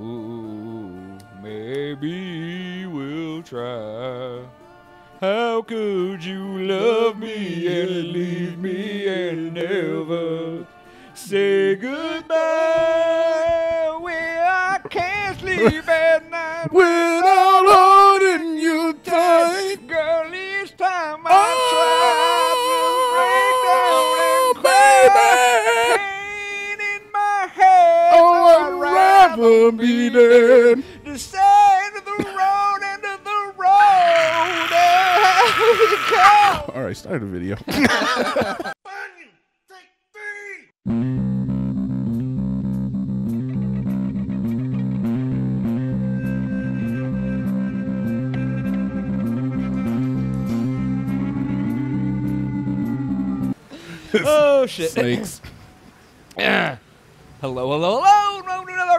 Ooh, maybe we'll try. How could you love me and leave me and never say goodbye? When I can't sleep at night Without dead. The side of the road, end of the road. There we go. All right, start a video. Oh shit. Snakes. Hello, hello, hello!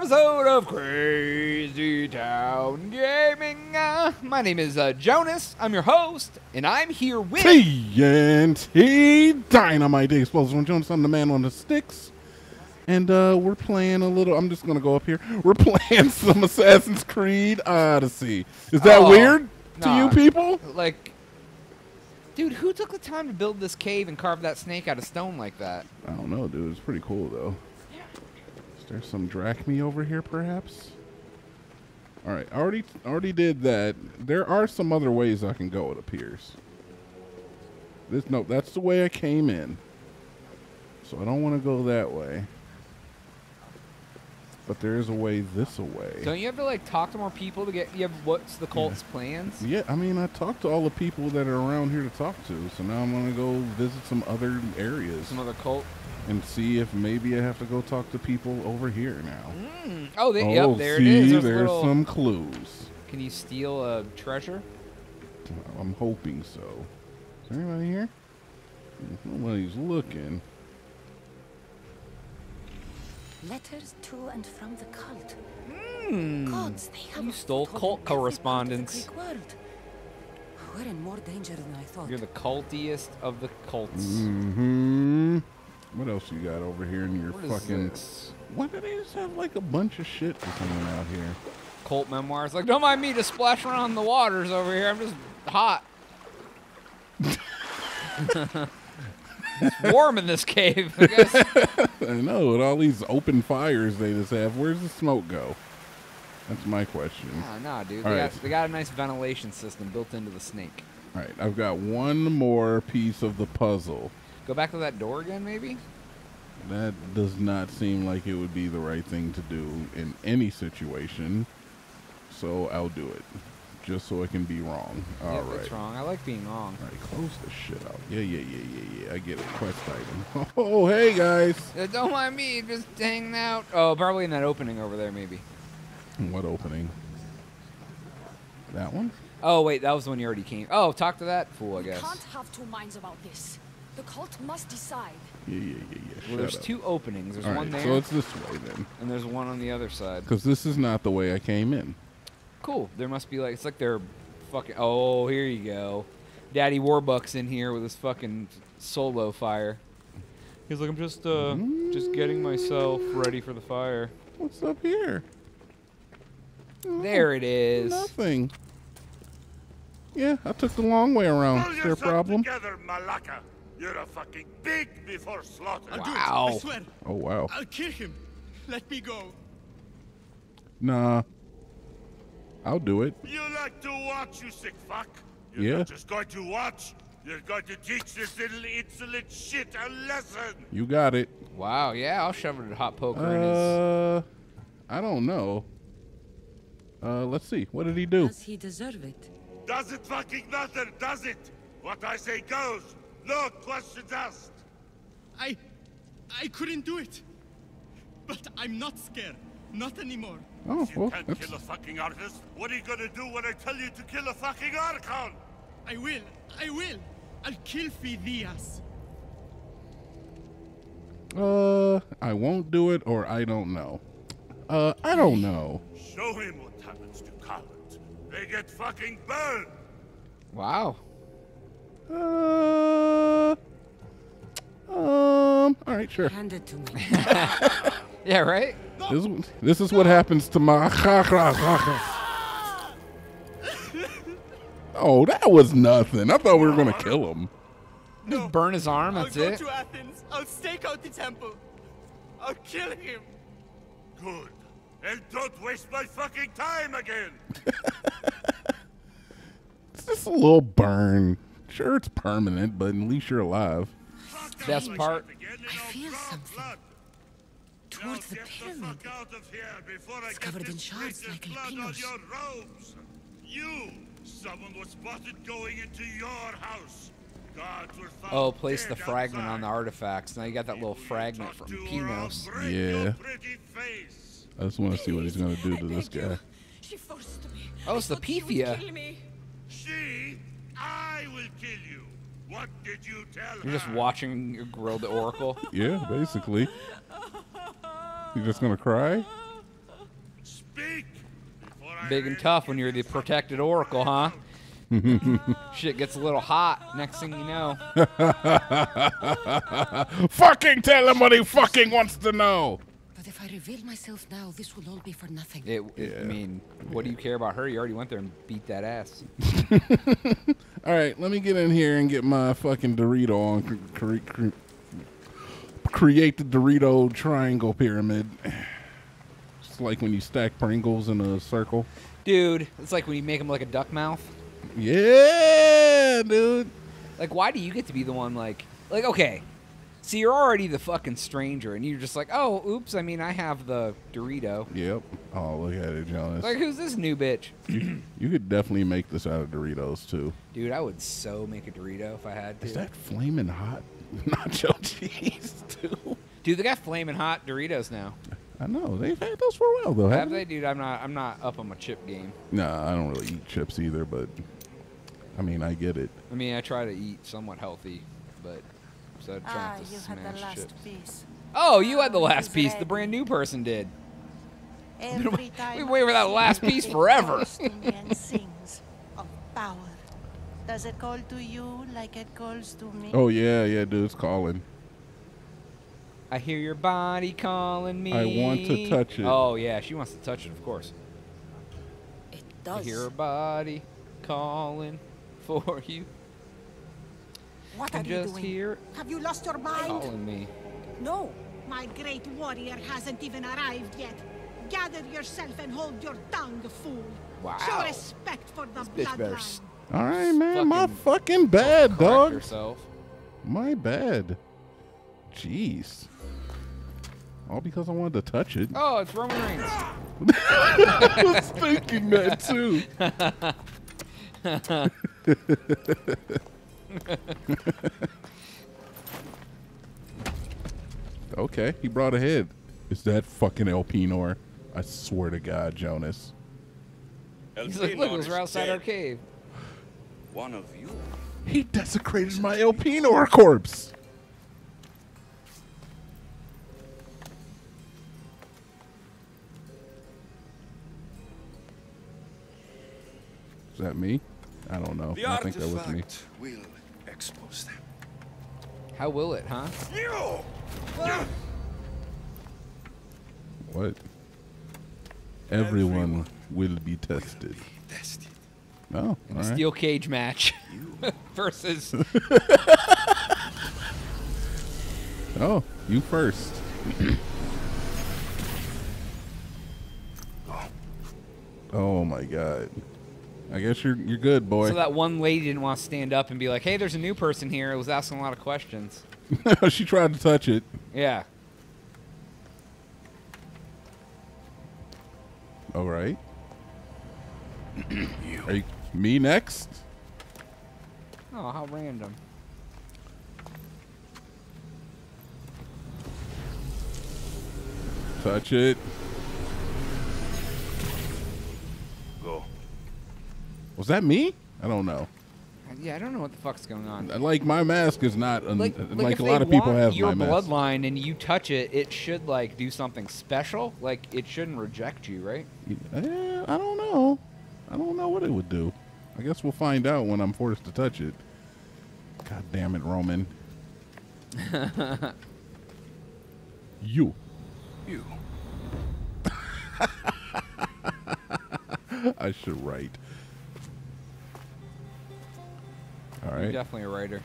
Welcome to another episode of Crazy Town Gaming. Uh, my name is uh, Jonas. I'm your host, and I'm here with. TNT Dinomight the Explosive one. Jonas, I'm the man on the sticks. And uh, we're playing a little. I'm just going to go up here. We're playing some Assassin's Creed Odyssey. Is that Oh, weird to nah. you people? Like, dude, who took the time to build this cave and carve that snake out of stone like that? I don't know, dude. It's pretty cool, though. Is there some Drachmae over here, perhaps? All right, I already already did that. There are some other ways I can go. It appears. This no, that's the way I came in. So I don't want to go that way. But there is a way this way. Don't you have to like talk to more people to get? You have what's the cult's plans? Yeah, I mean, I talked to all the people that are around here to talk to. So now I'm gonna go visit some other areas Some other cult. And see if maybe I have to go talk to people over here now. Mm. Oh, they, oh, yep, there see, it is. There's, there's little, some clues. Can you steal a treasure? I'm hoping so. Is there anybody here? Nobody's looking. Letters to and from the cult. Hmm. Gods, they have You a stole foothold cult in every part of the correspondence. Greek world. We're in more danger than I thought. You're the cultiest of the cults. Mm-hmm. What else you got over here in your What is fucking? this? Why do they just have like a bunch of shit just hanging out here? Cult memoirs. Like, don't mind me to splash around in the waters over here. I'm just hot. it's warm in this cave. I guess. I know, with all these open fires they just have, where's the smoke go? That's my question. Nah, nah, dude. They, right. got, they got a nice ventilation system built into the snake. All right, I've got one more piece of the puzzle. Go back to that door again, maybe? That does not seem like it would be the right thing to do in any situation. So I'll do it. Just so I can be wrong. All yep, right. that's wrong. I like being wrong. All right, close this shit out. Yeah, yeah, yeah, yeah, yeah. I get it. Quest item. Oh, hey, guys. Uh, don't mind me just hanging out. Oh, probably in that opening over there, maybe. What opening? That one? Oh, wait, that was the one you already came. Oh, talk to that fool, I We guess. can't have two minds about this. The cult must decide. Yeah, yeah, yeah, yeah. Well, there's up. two openings. There's All one right, there, so it's this way then. and there's one on the other side. Because this is not the way I came in. Cool. There must be like it's like they're fucking. Oh, here you go. Daddy Warbucks in here with his fucking solo fire. He's like, I'm just uh, just getting myself ready for the fire. What's up here? Oh, There it is. Nothing. Yeah, I took the long way around. Pull Is there a yourself problem? together, Malaka. You're a fucking pig before slaughter. I'll do it. Wow. I swear. Oh, wow. I'll kill him. Let me go. Nah. I'll do it. You like to watch, you sick fuck. You're Yeah. not just going to watch. You're going to teach this little insolent shit a lesson. You got it. Wow. Yeah, I'll shove it at hot poker in his. Uh, I don't know. Uh, let's see. What did he do? Does he deserve it? Does it fucking matter, does it? What I say goes. No questions asked. I. I couldn't do it. But I'm not scared. Not anymore. Oh, You well, can't that's, kill a fucking artist. What are you gonna do when I tell you to kill a fucking Archon? I will. I will. I'll kill Phidias. uh, I won't do it, or I don't know. Uh, I don't know. Show him what happens to cowards. They get fucking burned. Wow. Uh, um, all right, sure. Hand it to me. Yeah. Right. This, this is what happens to my. oh, that was nothing. I thought we were gonna kill him. Just burn his arm. That's I'll go it. to Athens. I'll stake out the temple. I'll kill him. Good. And don't waste my fucking time again. It's just a little burn. Sure, it's permanent, but at least you're alive. Best part. I feel something. Towards the get pyramid. Out of here before It's covered in shards like blood on Elpenor's. your. You, someone was spotted going into your house. Guards were found Oh, place the dead fragment on the outside. artifacts. Now you got that little fragment from to her, Pinos. Yeah. your pretty face. I just want to see what he's gonna do to this guy. She forced me. Oh, I it's the thought she would Pythia. kill me. She, I will kill you. What did you tell You're just watching your grow the oracle. Yeah, basically. You're just gonna cry? Speak. before I Big and tough when you you're the protected oracle, huh? Shit gets a little hot. Next thing you know. fucking tell him what he fucking wants to know. But if I reveal myself now, this will all be for nothing. It, it, I mean, what do you care about her? You already went there and beat that ass. All right, let me get in here and get my fucking Dorito on. Cre- cre- cre- create the Dorito triangle pyramid. It's like when you stack Pringles in a circle. Dude, it's like when you make them like a duck mouth. Yeah, dude. Like, why do you get to be the one, like, like, okay, so you're already the fucking stranger, and you're just like, oh, oops, I mean, I have the Dorito. Yep. Oh, look at it, Jonas. Like, who's this new bitch? you, you could definitely make this out of Doritos too. Dude, I would so make a Dorito if I had to. Is that flaming hot nacho cheese too? Dude, they got flaming hot Doritos now. I know they've had those for a while though. Have they, dude? I'm not. I'm not up on my chip game. Nah, I don't really eat chips either, but I mean, I get it. I mean, I try to eat somewhat healthy, but so I Ah, to you had the last chips. piece. Oh, you had the last he's piece. The brand new person did. Every time we wait for that last piece forever. calls to me and sings of power. Does it call to you like it calls to me? Oh yeah, yeah, dude, it's calling. I hear your body calling me. I want to touch it. Oh yeah, she wants to touch it, of course. It I does. hear her body calling for you. What are And you doing? hear Have you lost your mind? calling me. No. My great warrior hasn't even arrived yet. Gather yourself and hold your tongue, fool. Wow. Show respect for the bitch better bloodline. All right, man, my Fucking fucking bad, dog. herself. My bad. Jeez. All because I wanted to touch it. Oh, it's Roman Reigns. I was thinking that too. okay, he brought a head. Is that fucking Elpenor? I swear to God, Jonas. He's like, look, we're outside our cave. One of you. He desecrated my Elpenor corpse. Is that me? I don't know. The I think that was me. will expose them. How will it, huh? What? Everyone will be tested. Tested. Oh, all right. Steel cage match versus. Oh, you first. oh, oh my god. I guess you're you're good, boy. so that one lady didn't want to stand up and be like, "Hey, there's a new person here." It was asking a lot of questions. she tried to touch it. Yeah. All right. Are you, me next? Oh, how random. Touch it. Go. Was that me? I don't know. Yeah, I don't know what the fuck's going on. Like my mask is not un- Like, like, like, a lot of people have your my mask. bloodline and you touch it, it should like do something special. Like it shouldn't reject you, right? Eh, I don't know. I don't know what it would do. I guess we'll find out when I'm forced to touch it. God damn it, Roman. you. You. I should write. All You're definitely a writer.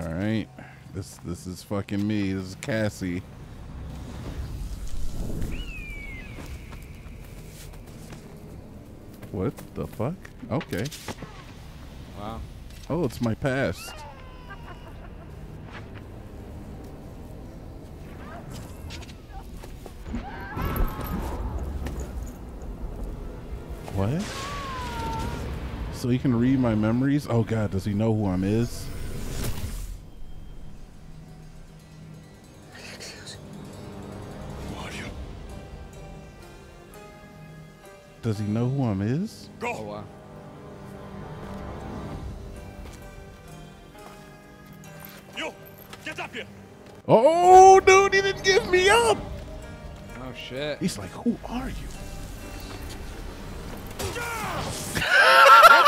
All right. This this is fucking me. This is Cassie. What the fuck? Okay. Wow. Oh, it's my past. What? So he can read my memories? Oh god, does he know who I'm is? Who are you? Does he know who I'm is? Oh wow. You, get up here. Oh, dude, he didn't give me up. Oh shit. He's like, who are you?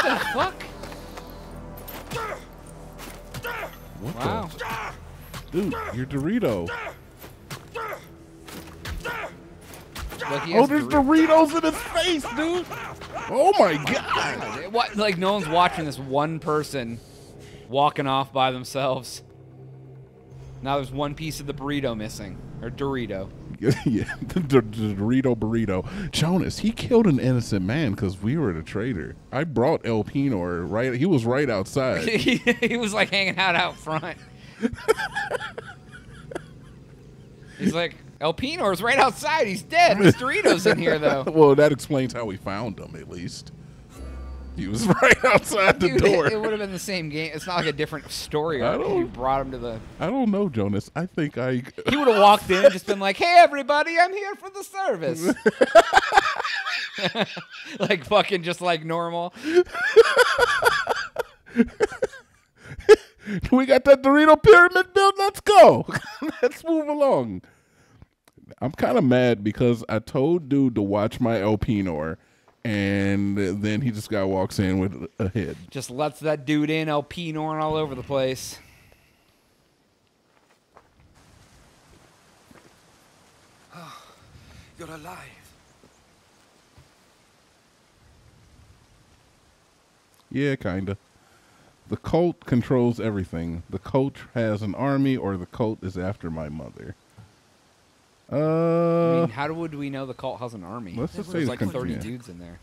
The fuck? What Wow. the? Dude, you're Dorito. Look, Oh, there's Dor- Doritos in his face, dude. Oh my god. What? Like no one's watching this one person walking off by themselves. Now there's one piece of the burrito missing, or Dorito. yeah, the, the Dorito burrito. Jonas, he killed an innocent man because we were the traitor. I brought Elpenor right. He was right outside. he, he was like hanging out out front. He's like, Elpenor's right outside. He's dead. There's Doritos in here though. well, that explains how we found him, at least. He was right outside the Dude, door. it, it would have been the same game. It's not like a different story I don't- You brought him to the. I don't know, Jonas. I think I. He would have walked in and just been like, "Hey, everybody, I'm here for the service." like fucking just like normal. we got that Dorito pyramid built. Let's go. Let's move along. I'm kind of mad because I told dude to watch my Elpenor, and then he just guy walks in with a head. Just lets that dude in, Elpenor all over the place. You're alive. Yeah, kinda. The cult controls everything. The cult has an army, or the cult is after my mother. Uh, mean, how would we know the cult has an army? let's just say There's like 30 yeah. dudes in there.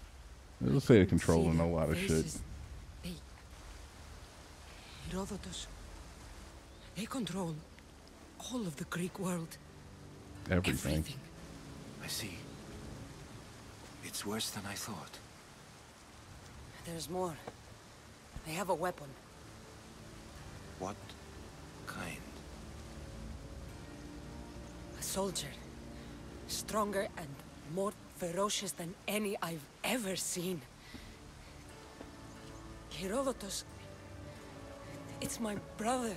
let's say they're controlling a lot of shit. They. Herodotus. They control all of the Greek world. Everything. Everything. I see. It's worse than I thought. There's more. They have a weapon. What kind? A soldier. Stronger and more ferocious than any I've ever seen. Herodotus. It's my brother.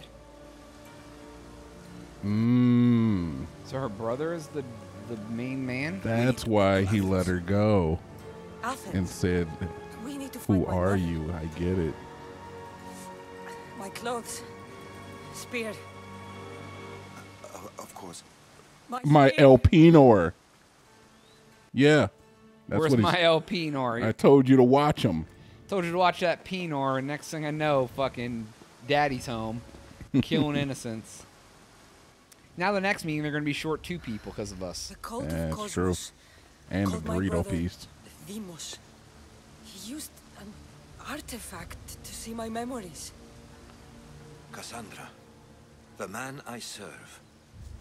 Mmm. So her brother is the the main man. That's why he let her go Athens. and said, we need to "Who are you?" I get it. My clothes. Spear. O- of course. My, My spear. El Yeah, that's Where's what my he's. Elpenor? I told you to watch him. Told you to watch that Pinor, and next thing I know, fucking daddy's home, killing innocents. Now the next meeting, they're gonna be short two people because of us. The cult Yeah, of it's true. And the called my burrito brother feast. Deimos. He used an artifact to see my memories. Cassandra, the man I serve.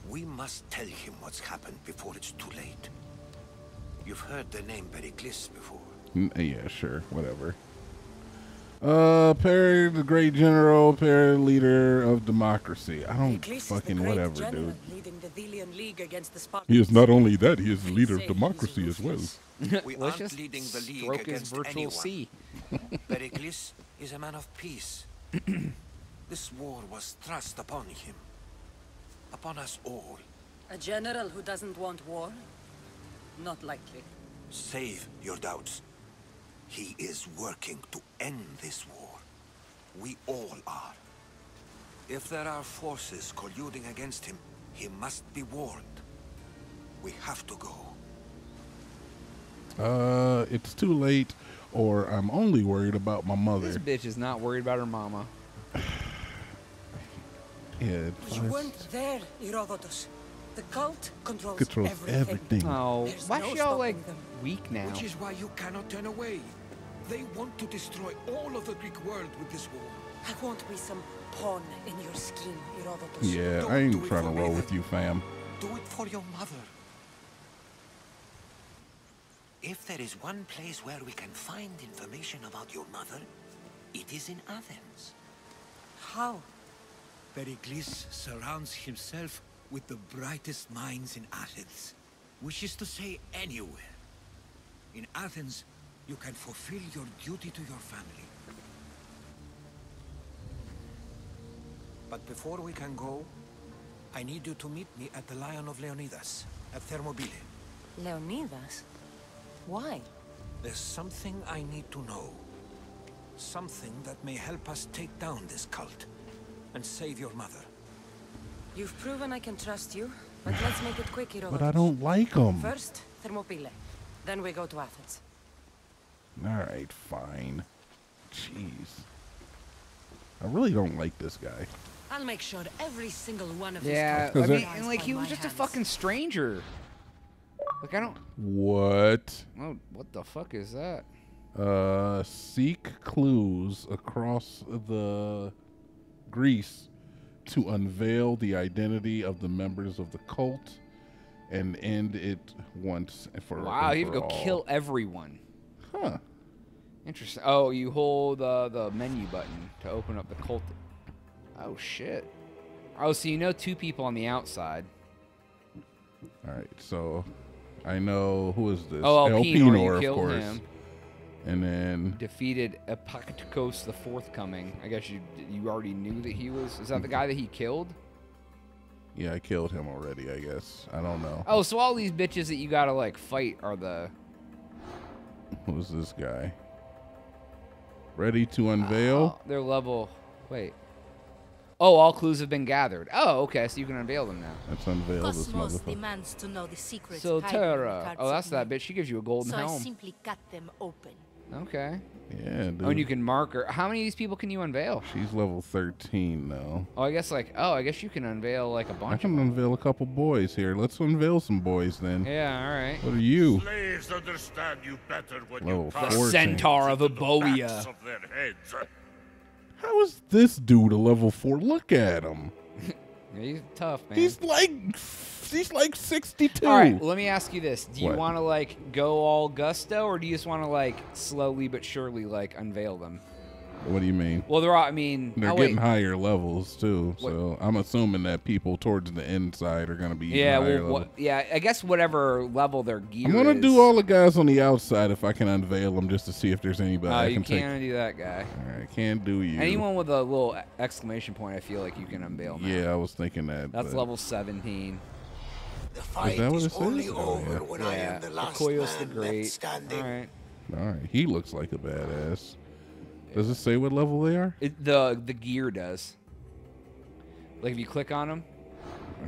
We must tell him what's happened before it's too late. You've heard the name Pericles before. N- Yeah, sure, whatever. Uh, Perry, the great general, Perry, leader of democracy. I don't Pericles is fucking the great whatever, general dude. leading the Delian League against the Spartans. He is not only that; he is the leader of democracy as well. ruthless. We aren't just leading the league stroke his against virtual anyone. C. Pericles is a man of peace. this war was thrust upon him. Upon us all. A general who doesn't want war? Not likely. Save your doubts. He is working to end this war. We all are. If there are forces colluding against him, he must be warned. We have to go. Uh, it's too late, or I'm only worried about my mother. This bitch is not worried about her mama. Yeah, You weren't there, Herodotus. The cult controls, controls everything. everything. Oh, There's why no she all like them. weak now? Which is why you cannot turn away. They want to destroy all of the Greek world with this war. I won't be some pawn in your scheme, Herodotus. Yeah, Don't I ain't trying to for me roll with you, fam. Do it for your mother. If there is one place where we can find information about your mother, it is in Athens. How? Pericles surrounds himself with the brightest minds in Athens, which is to say anywhere. In Athens, you can fulfill your duty to your family. But before we can go, I need you to meet me at the Lion of Leonidas, at Thermopylae. Leonidas? Why? There's something I need to know. Something that may help us take down this cult and save your mother. You've proven I can trust you, but let's make it quick, Herodotus. But I don't like them. First, Thermopylae. Then we go to Athens. All right, fine. Jeez. I really don't like this guy. I'll make sure every single one of Yeah, his I mean, and like he was just a fucking stranger. Like I don't. What? Oh, what the fuck is that? Uh, seek clues across the Greece to unveil the identity of the members of the cult and end it once and for all. Wow, and you have to go all. kill everyone. Huh. Interesting. Oh, you hold uh, the menu button to open up the cult. Oh shit. Oh, so you know two people on the outside. All right, so I know who is this? Oh, Elpenor, you of course. him. And then Defeated Epictetus the Forthcoming. I guess you you already knew that he was. Is that the mm-hmm. guy that he killed? yeah, I killed him already. I guess I don't know. Oh, so all these bitches that you gotta like fight are the. Who's this guy? Ready to unveil? Oh, their level. Wait. Oh, all clues have been gathered. Oh, okay, so you can unveil them now. Let's unveil this Kosmos motherfucker. demands to know the secrets So hidden in the Terra. Oh, that's that bitch. She gives you a golden So I helm. simply cut them open. Okay. Yeah, dude. Oh, and you can mark her. How many of these people can you unveil? She's level 13 now. Oh, I guess like. Oh, I guess you can unveil like a bunch. I can unveil a couple boys here. Let's unveil some boys then. Yeah. All right. What are you? Slaves understand you better when Level you The pass fourteen. centaur of into the Euboea. of. How is this dude a level 4? Look at him. Yeah, he's tough, man. He's like he's like 62. All right. Let me ask you this: Do you What? want to like go all gusto, or do you just want to like slowly but surely like unveil them? What do you mean? Well, they're all. I mean, They're oh, getting wait. higher levels too, What- so I'm assuming that people towards the inside are gonna be Yeah. higher Well, level. what, yeah. I guess whatever level their gear. I'm gonna is. do all the guys on the outside if I can unveil them just to see if there's anybody Oh, I you can take. can't do that guy. All right, can't do you. Anyone with a little exclamation point, I feel like you can unveil. Now. Yeah, I was thinking that. That's but- level 17. The fight that what is it says? only Oh, over yeah. when I am the last Koyos the man Great. left standing. All right. All right, he looks like a badass. Does it say what level they are? It, the the gear does. Like if you click on them,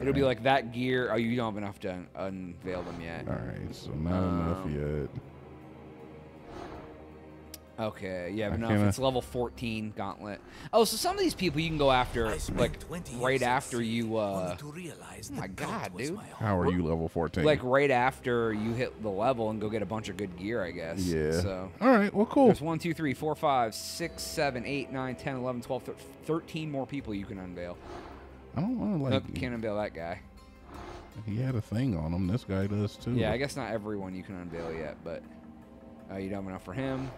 it'll be like that gear. Oh, you don't have enough to un- unveil them yet. All right, so not enough Um, yet. Okay, yeah, I but no, if it's level 14 gauntlet. Oh, so some of these people you can go after like right after you uh to realize my God, dude. my. How are you level 14? like right after you hit the level and go get a bunch of good gear, I guess. yeah. So All right, well, cool. there's 1, 2, 3, 4, 5, 6, 7, 8, 9, 10, 11, 12, thir- 13 more people you can unveil. I don't want to like. nope, can't unveil that guy. He had a thing on him. This guy does too. Yeah, I guess not everyone you can unveil yet, but uh, you don't have enough for him.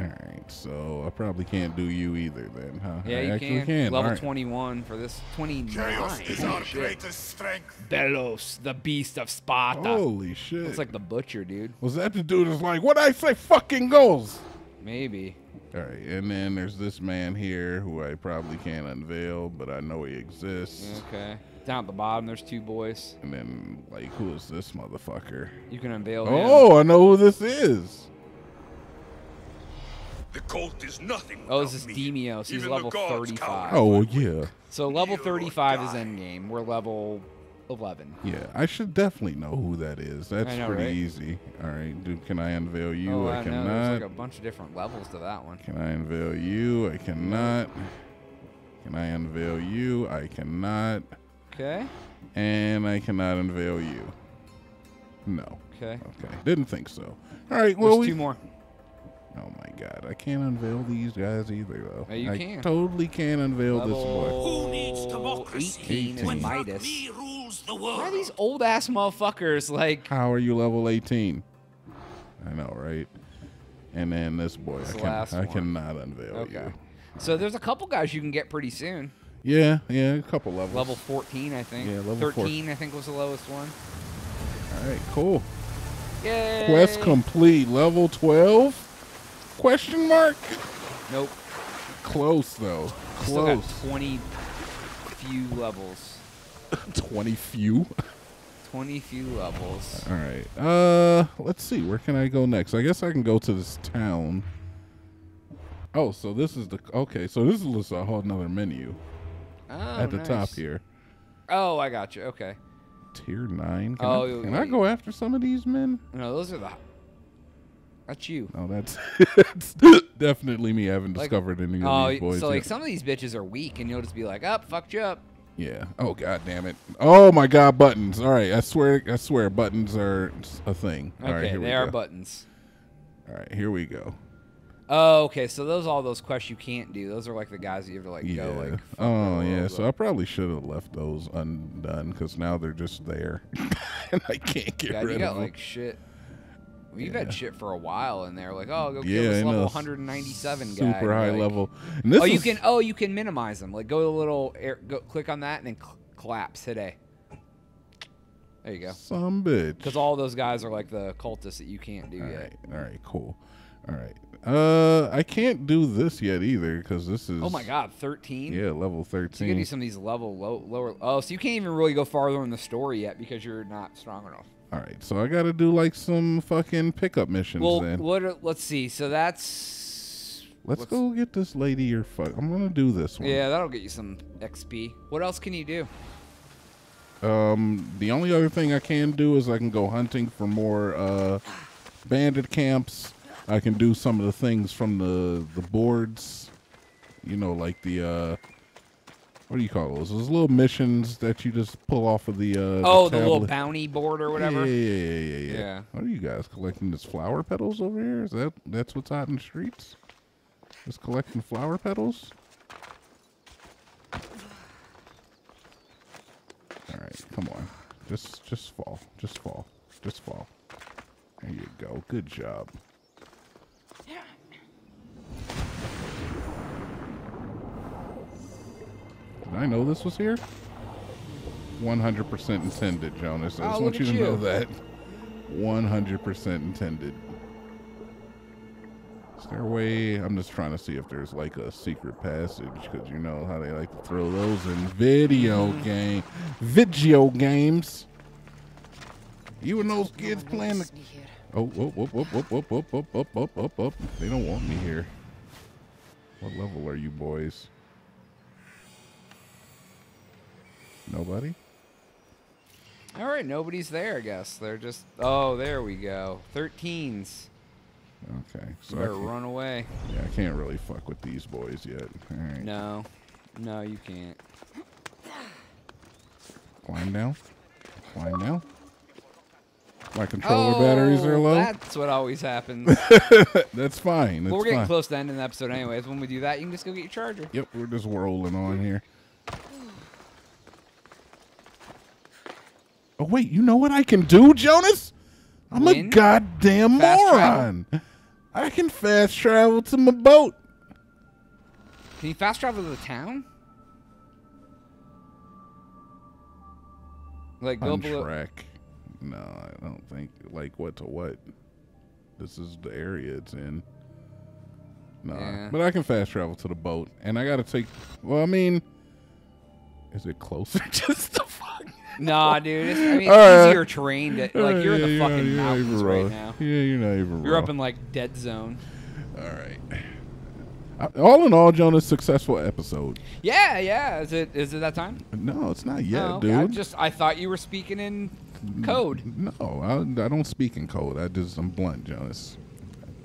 All right, so I probably can't do you either then, huh? Yeah, I you actually can. Level All right. 21 for this 29. Chaos is Holy our shit. greatest strength. Belos, the beast of Sparta. Holy shit! Looks like the butcher, dude. Was that the dude that's like, what I say fucking goes? Maybe. All right, and then there's this man here who I probably can't unveil, but I know he exists. Okay. Down at the bottom, there's two boys. And then, like, who is this motherfucker? You can unveil oh, him. Oh, I know who this is. The cult is nothing. Oh, this is. Deimos. He's Even level 35. Oh, well, yeah. So level 35 is die. endgame. We're level 11. Yeah, I should definitely know who that is. That's know, pretty right? easy. All right, dude, can I unveil you? oh, I I, know. cannot. There's like a bunch of different levels to that one. Can I unveil you? I cannot. Can I unveil you? I cannot. Okay. And I cannot unveil you. No. Okay. Okay. Didn't think so. All right. Well, There's we, two more. Oh my God! I can't unveil these guys either, though. Yeah, you I can. totally can't unveil this boy. Who needs democracy 18 when Midas. me rules the Why are these old ass motherfuckers like? How are you level 18? I know, right? And then this boy, This I, can, last I one. cannot unveil Okay. you. So there's a couple guys you can get pretty soon. Yeah, yeah, a couple levels. Level 14, I think. Yeah, level 13, I think was the lowest one. All right, cool. Yay! Quest complete. Level 12? Question mark? Nope. Close though. Close. 20 few levels. 20 few. 20 few levels. All right. Uh, let's see. Where can I go next? I guess I can go to this town. Oh, so this is the okay. So this is a whole another menu Oh, at the top here. Oh, I got you. Okay. Tier nine. Can, Oh, I, can I go after some of these men? No, those are the. That's you. No, that's, that's definitely me. I haven't Like- discovered any of Oh, these boys so like some of these bitches are weak, and you'll just be like, "Up, fucked you up." Yeah. Oh god damn it. Oh my god, buttons. All right. I swear. I swear, buttons are a thing. All right. Okay, Here we they are go. buttons. All right. Here we go. Oh, okay. So those all those quests you can't do. Those are like the guys that you have to like Yeah. go like. oh yeah. So up. I probably should have left those undone because now they're just there, and I can't get God, rid you got of them. like shit. You've Yeah. had shit for a while in there. Like, oh, go kill yeah, this level know. 197 guy. Super and high like- level. And this oh, you can. Oh, you can minimize them. Like, go to the little. Air, go click on that and then cl- collapse. Hit A. There you go. Some bitch. Because all those guys are like the cultists that you can't do All yet. right. All right. Cool. All right. Uh, I can't do this yet either because this is. Oh my god, 13. Yeah, level So you thirteen. gotta do some of these level low, lower. Oh, so you can't even really go farther in the story yet because you're not strong enough. All right, so I got to do like some fucking pickup missions Well, then. what? Are, let's see. So that's. Let's go get this lady your fuck. I'm gonna do this one. Yeah, that'll get you some XP. What else can you do? Um, the only other thing I can do is I can go hunting for more uh, bandit camps. I can do some of the things from the the boards. You know, like the uh, what do you call those? Those little missions that you just pull off of the uh. Oh, the little bounty board or whatever. Yeah, yeah, yeah, yeah, yeah. Yeah. What are you guys collecting? This flower petals over here? Is that that's what's out in the streets? Just collecting flower petals? All right, come on. Just just fall. Just fall. Just fall. There you go. Good job. I know this was here? 100% intended, Jonas. I Oh, want you to know that. 100% intended. Is there a way? I'm just trying to see if there's like a secret passage because you know how they like to throw those in video Mm-hmm. game, video games. You and those kids playing the. Oh, whoop, whoop, whoop, whoop, whoop, whoop, whoop, whoop, whoop, whoop. They don't want me here. What level are you boys? Nobody? All right, nobody's there. I guess they're just. Oh, there we go. 13s. Okay. So Better run away. yeah, I can't really fuck with these boys yet. Right. No, no, you can't. Climb down. Climb down. My controller batteries are Oh, low. That's what always happens. That's fine. That's well, we're getting fine. close to the end of the episode, anyways. When we do that, you can just go get your charger. Yep, we're just rolling on here. Oh wait, you know what I can do, Jonas? I'm a goddamn Fast moron. I can fast travel to my boat. Can you fast travel to the town? Like go On below. track. No, I don't think. Like what to what? This is the area it's in. Nah, Yeah. but I can fast travel to the boat, and I gotta take. Well, I mean, is it closer? Just the fuck. Nah, dude. It's, I mean, it's easier terrain. To, like you're in the fucking you're mountains right now. Yeah, you're not even You're up in like dead zone. All right. All in all, Jonas, successful episode. Yeah, yeah. Is it is it that time? No, it's not yet, Oh, dude. I just I thought you were speaking in code. No, I, I don't speak in code. I just I'm blunt, Jonas.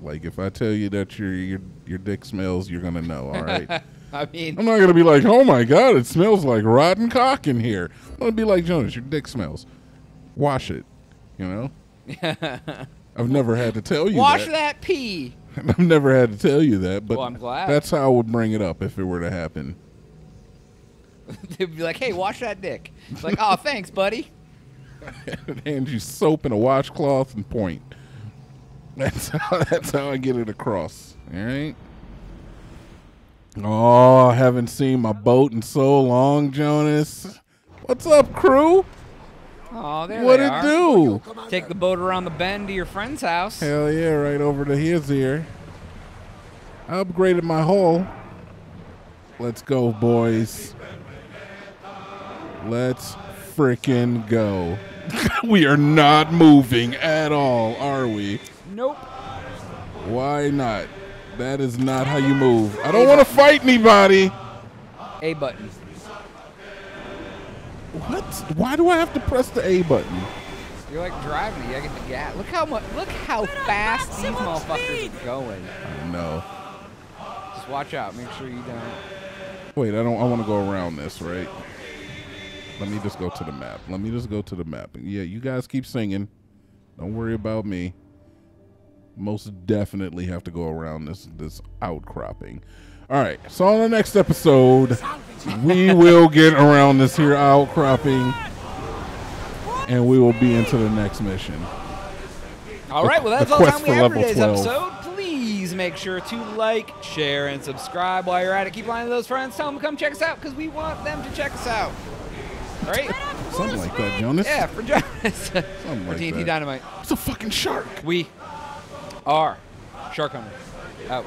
Like if I tell you that your your your dick smells, you're gonna know. All right. I mean, I'm not gonna be like, oh my god, it smells like rotten cock in here. I'm gonna be like, Jonas, your dick smells. Wash it. You know. I've never had to tell you wash that. that pee. I've never had to tell you that, but Well, I'm glad. that's how I would bring it up if it were to happen. They'd be like, "Hey, wash that dick." It's like, "Oh, thanks, buddy." Hand you soap and a washcloth and point. That's how that's how I get it across. All right. Oh, I haven't seen my boat in so long, Jonas. What's up, crew? Oh, there what they it do? Take the boat around the bend to your friend's house. Hell yeah, right over to his ear. I upgraded my hull. Let's go, boys. Let's frickin' go. we are not moving at all, are we? Nope. Why not? That is not how you move. I don't want to fight anybody. A button. What? Why do I have to press the A button? You're like driving. You gotta get the gas. Look how much. Look how fast these maximum motherfuckers speed. are going. No. Just watch out. Make sure you don't. Wait, I don't. I want to go around this, right? Let me just go to the map. Let me just go to the map. Yeah, you guys keep singing. Don't worry about me. Most definitely have to go around this this outcropping. All right. So on the next episode, we will get around this here outcropping, and we will be into the next mission. All right. Well, that's all the time we have for today's 12. episode. Please make sure to like, share, and subscribe while you're at it. Keep lying to those friends. Tell them to come check us out because we want them to check us out. All right? Something like that, Jonas. Yeah, for Jonas. for like TNT that. Dinomight. It's a fucking shark. We are Shark Hunter. Out.